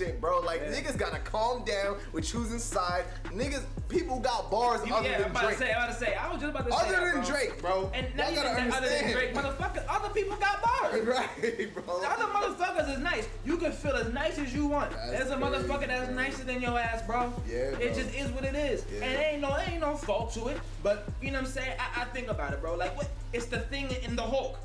shit, bro. Like Yeah. niggas gotta calm down with choosing sides. Niggas, people got bars You- other yeah, than I'm about Drake. to say, I'm about to say. I was just about to say. Other than. Drake, bro. And Y'all not even other than. Drake, motherfuckers. Other people got bars. right, bro. Other motherfuckers is nice. You can feel as nice as you want. That's There's a crazy, motherfucker that's bro. nicer than your ass, bro. Yeah, It just is what it is. Yeah. And it ain't no, it ain't no fault to it. But you know what I'm saying? I, I think about it, bro. Like what? It's the thing in the Hulk.